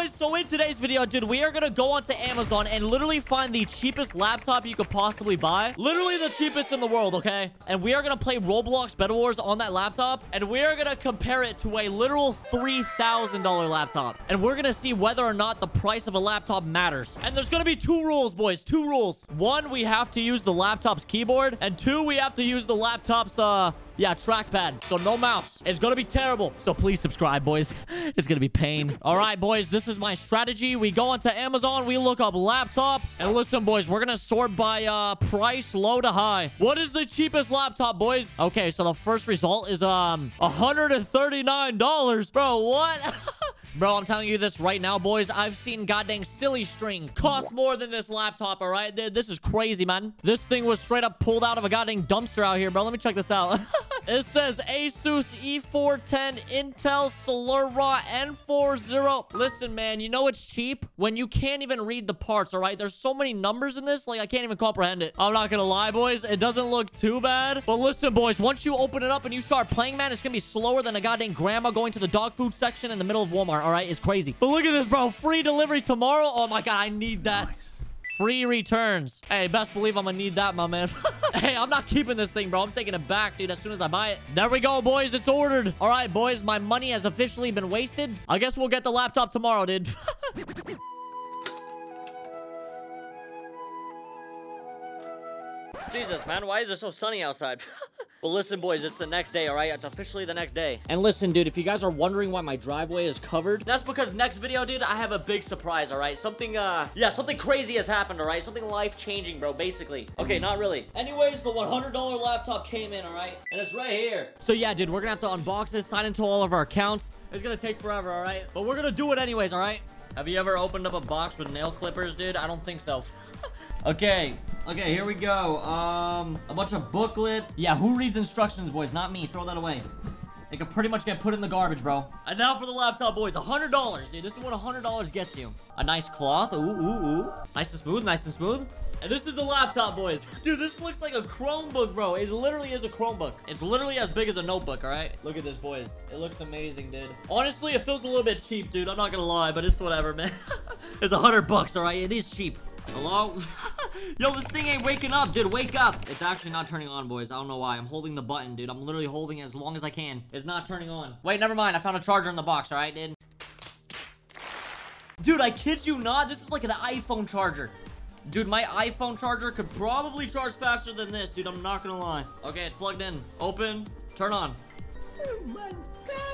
boys, so in today's video, dude, we are gonna go onto Amazon and literally find the cheapest laptop you could possibly buy. Literally the cheapest in the world, okay? And we are gonna play Roblox Bed Wars on that laptop, and we are gonna compare it to a literal $3,000 laptop. And we're gonna see whether or not the price of a laptop matters. And there's gonna be two rules, boys, two rules. One, we have to use the laptop's keyboard, and two, we have to use the laptop's, uh, yeah, trackpad. So no mouse. It's gonna be terrible. So please subscribe, boys. It's gonna be pain. All right, boys, this is my strategy. We go onto Amazon, we look up laptop, and listen, boys, we're gonna sort by uh price low to high. What is the cheapest laptop, boys? Okay, so the first result is um $139. Bro, what? Bro, I'm telling you this right now, boys. I've seen goddamn silly string cost more than this laptop, all right? This is crazy, man. This thing was straight up pulled out of a goddamn dumpster out here, bro. Let me check this out. it says Asus E410 Intel Celeron N40. Listen, man, you know it's cheap when you can't even read the parts, all right? There's so many numbers in this, like, I can't even comprehend it. I'm not gonna lie, boys. It doesn't look too bad. But listen, boys, once you open it up and you start playing, man, it's gonna be slower than a goddamn grandma going to the dog food section in the middle of Walmart all right? It's crazy. But look at this, bro. Free delivery tomorrow. Oh, my God. I need that. Free returns. Hey, best believe I'm gonna need that, my man. hey, I'm not keeping this thing, bro. I'm taking it back, dude, as soon as I buy it. There we go, boys. It's ordered. All right, boys. My money has officially been wasted. I guess we'll get the laptop tomorrow, dude. Jesus, man. Why is it so sunny outside? Well, listen, boys, it's the next day, all right? It's officially the next day. And listen, dude, if you guys are wondering why my driveway is covered, that's because next video, dude, I have a big surprise, all right? Something, uh, yeah, something crazy has happened, all right? Something life-changing, bro, basically. Okay, not really. Anyways, the $100 laptop came in, all right? And it's right here. So, yeah, dude, we're gonna have to unbox this, sign into all of our accounts. It's gonna take forever, all right? But we're gonna do it anyways, all right? Have you ever opened up a box with nail clippers, dude? I don't think so. Okay, okay, here we go. Um, a bunch of booklets. Yeah, who reads instructions, boys? Not me. Throw that away. It could pretty much get put in the garbage, bro. And now for the laptop, boys. $100, dude. This is what $100 gets you. A nice cloth. Ooh, ooh, ooh. Nice and smooth, nice and smooth. And this is the laptop, boys. Dude, this looks like a Chromebook, bro. It literally is a Chromebook. It's literally as big as a notebook, all right? Look at this, boys. It looks amazing, dude. Honestly, it feels a little bit cheap, dude. I'm not gonna lie, but it's whatever, man. it's a hundred bucks, all right? It is cheap. Hello? Yo, this thing ain't waking up, dude. Wake up. It's actually not turning on, boys. I don't know why. I'm holding the button, dude. I'm literally holding it as long as I can. It's not turning on. Wait, never mind. I found a charger in the box, all right, dude? Dude, I kid you not. This is like an iPhone charger. Dude, my iPhone charger could probably charge faster than this, dude. I'm not gonna lie. Okay, it's plugged in. Open. Turn on. Oh my god.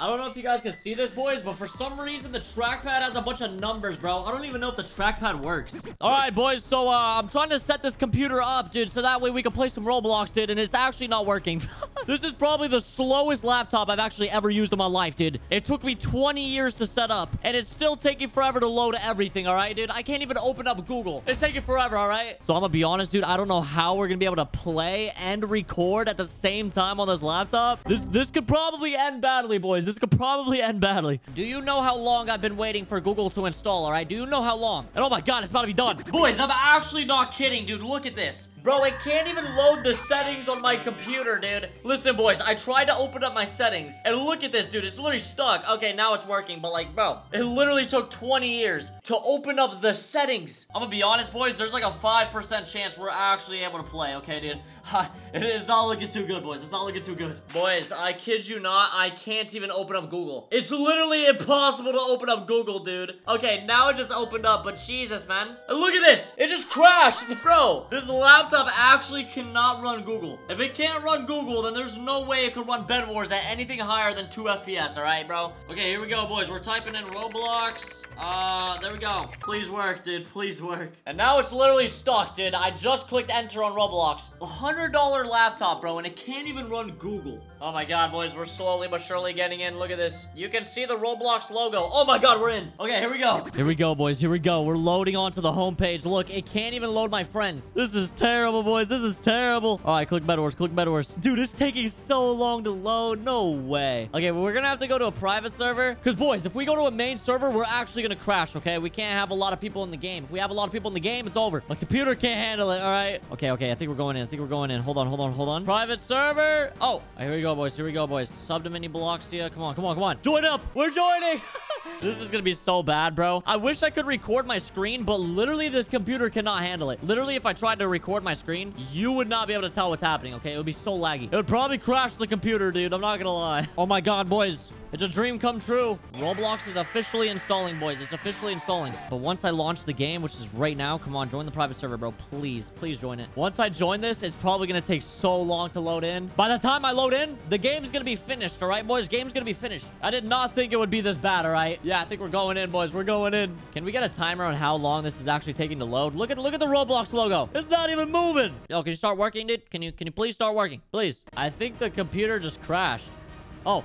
I don't know if you guys can see this, boys, but for some reason, the trackpad has a bunch of numbers, bro. I don't even know if the trackpad works. All right, boys, so uh, I'm trying to set this computer up, dude, so that way we can play some Roblox, dude, and it's actually not working. this is probably the slowest laptop I've actually ever used in my life, dude. It took me 20 years to set up, and it's still taking forever to load everything, all right, dude? I can't even open up Google. It's taking forever, all right? So I'm gonna be honest, dude, I don't know how we're gonna be able to play and record at the same time on this laptop. This, this could probably end badly, boys. This could probably end badly. Do you know how long I've been waiting for Google to install, all right? Do you know how long? And oh my god, it's about to be done. Boys, I'm actually not kidding, dude. Look at this. Bro, it can't even load the settings on my computer, dude. Listen, boys, I tried to open up my settings. And look at this, dude. It's literally stuck. Okay, now it's working. But, like, bro, it literally took 20 years to open up the settings. I'm gonna be honest, boys. There's like a 5% chance we're actually able to play, okay, dude? It is not looking too good, boys. It's not looking too good. Boys, I kid you not, I can't even open up Google. It's literally impossible to open up Google, dude. Okay, now it just opened up, but Jesus, man. And look at this. It just crashed. Bro, this laptop actually cannot run Google. If it can't run Google, then there's no way it could run Bed Wars at anything higher than 2 FPS, all right, bro? Okay, here we go, boys. We're typing in Roblox. Uh, there we go. Please work, dude. Please work. And now it's literally stuck, dude. I just clicked enter on Roblox. $100 laptop, bro, and it can't even run Google. Oh my god, boys. We're slowly but surely getting in. Look at this. You can see the Roblox logo. Oh my god, we're in. Okay, here we go. Here we go, boys. Here we go. We're loading onto the homepage. Look, it can't even load my friends. This is terrible, boys. This is terrible. All right, click Bed Wars. Click Bed Wars. Dude, it's taking so long to load. No way. Okay, well, we're gonna have to go to a private server. Because, boys, if we go to a main server, we're actually gonna crash, okay? We can't have a lot of people in the game. If we have a lot of people in the game, it's over. My computer can't handle it, all right? Okay, okay, I think we're going in. I think we're going in. Hold on, hold on, hold on. Private server. Oh, here we go, boys. Here we go, boys. Sub to mini blocks to you. Come on, come on, come on. Join up. We're joining. this is gonna be so bad, bro. I wish I could record my screen, but literally this computer cannot handle it. Literally, if I tried to record my screen, you would not be able to tell what's happening, okay? It would be so laggy. It would probably crash the computer, dude. I'm not gonna lie. Oh my god, boys. It's a dream come true. Roblox is officially installing, boys. It's officially installing. But once I launch the game, which is right now, come on, join the private server, bro. Please, please join it. Once I join this, it's probably going to take so long to load in. By the time I load in, the game's going to be finished, all right, boys? Game's going to be finished. I did not think it would be this bad, all right? Yeah, I think we're going in, boys. We're going in. Can we get a timer on how long this is actually taking to load? Look at look at the Roblox logo. It's not even moving. Yo, can you start working, dude? Can you can you please start working? Please. I think the computer just crashed. Oh,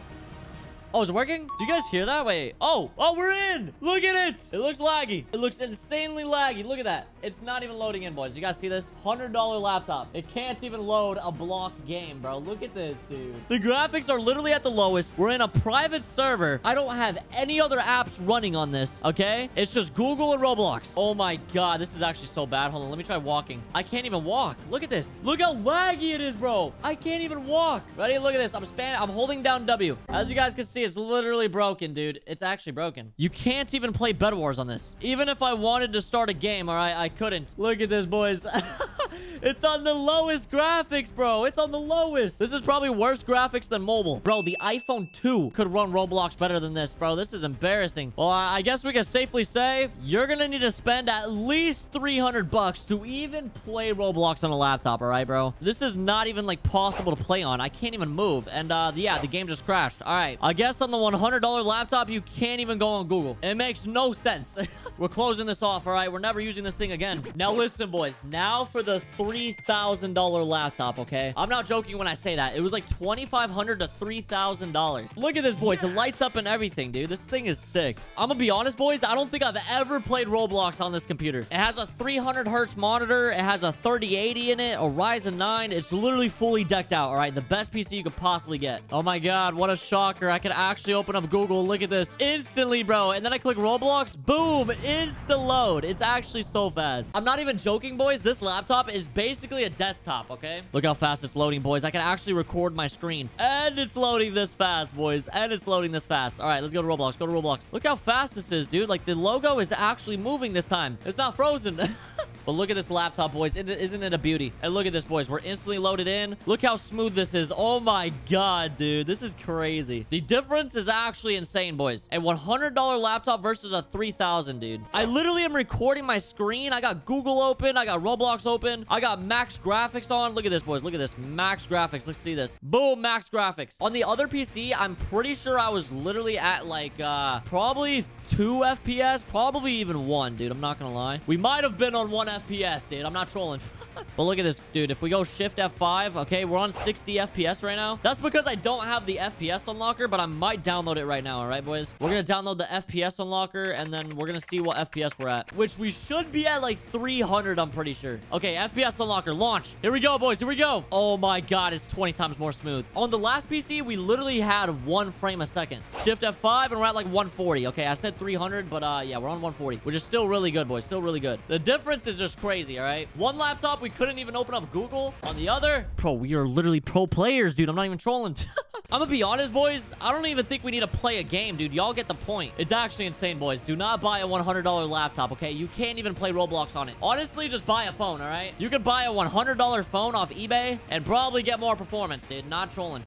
Oh, is it working? Do you guys hear that? Wait. Oh, oh, we're in. Look at it. It looks laggy. It looks insanely laggy. Look at that. It's not even loading in, boys. You guys see this? $100 laptop. It can't even load a block game, bro. Look at this, dude. The graphics are literally at the lowest. We're in a private server. I don't have any other apps running on this, okay? It's just Google and Roblox. Oh my God. This is actually so bad. Hold on. Let me try walking. I can't even walk. Look at this. Look how laggy it is, bro. I can't even walk. Ready? Look at this. I'm span. I'm holding down W. As you guys can see, it's literally broken, dude. It's actually broken. You can't even play Bed Wars on this. Even if I wanted to start a game, all right, I couldn't. Look at this, boys. it's on the lowest graphics, bro. It's on the lowest. This is probably worse graphics than mobile. Bro, the iPhone 2 could run Roblox better than this, bro. This is embarrassing. Well, I guess we can safely say you're gonna need to spend at least 300 bucks to even play Roblox on a laptop, all right, bro? This is not even, like, possible to play on. I can't even move. And, uh, yeah, the game just crashed. All right. I guess on the $100 laptop, you can't even go on Google. It makes no sense. We're closing this off, all right? We're never using this thing again. Now, listen, boys. Now for the $3,000 laptop, okay? I'm not joking when I say that. It was like 2,500 to $3,000. Look at this, boys. It lights up and everything, dude. This thing is sick. I'm gonna be honest, boys. I don't think I've ever played Roblox on this computer. It has a 300 hertz monitor. It has a 3080 in it, a Ryzen 9. It's literally fully decked out, all right? The best PC you could possibly get. Oh my God, what a shocker. I can actually open up Google. Look at this. Instantly, bro. And then I click Roblox. Boom. Insta load. It's actually so fast. I'm not even joking, boys. This laptop is basically a desktop, okay? Look how fast it's loading, boys. I can actually record my screen. And it's loading this fast, boys. And it's loading this fast. All right, let's go to Roblox. Go to Roblox. Look how fast this is, dude. Like, the logo is actually moving this time. It's not frozen. But look at this laptop, boys. Isn't it a beauty? And look at this, boys. We're instantly loaded in. Look how smooth this is. Oh my god, dude. This is crazy. The difference is actually insane, boys. A $100 laptop versus a 3,000, dude. I literally am recording my screen. I got Google open. I got Roblox open. I got max graphics on. Look at this, boys. Look at this. Max graphics. Let's see this. Boom, max graphics. On the other PC, I'm pretty sure I was literally at like, uh, probably two FPS, probably even one, dude. I'm not gonna lie. We might have been on one FPS, dude. I'm not trolling. but look at this, dude. If we go Shift F5, okay, we're on 60 FPS right now. That's because I don't have the FPS unlocker, but I might download it right now, all right, boys? We're gonna download the FPS unlocker, and then we're gonna see what FPS we're at, which we should be at like 300, I'm pretty sure. Okay, FPS unlocker, launch. Here we go, boys. Here we go. Oh my god, it's 20 times more smooth. On the last PC, we literally had one frame a second. Shift F5, and we're at like 140. Okay, I said 300, but uh, yeah, we're on 140, which is still really good, boys. Still really good. The difference is just crazy, all right? One laptop, we couldn't even open up Google. On the other, bro, we are literally pro players, dude. I'm not even trolling. I'm gonna be honest, boys. I don't even think we need to play a game, dude. Y'all get the point. It's actually insane, boys. Do not buy a $100 laptop, okay? You can't even play Roblox on it. Honestly, just buy a phone, all right? You could buy a $100 phone off eBay and probably get more performance, dude. Not trolling.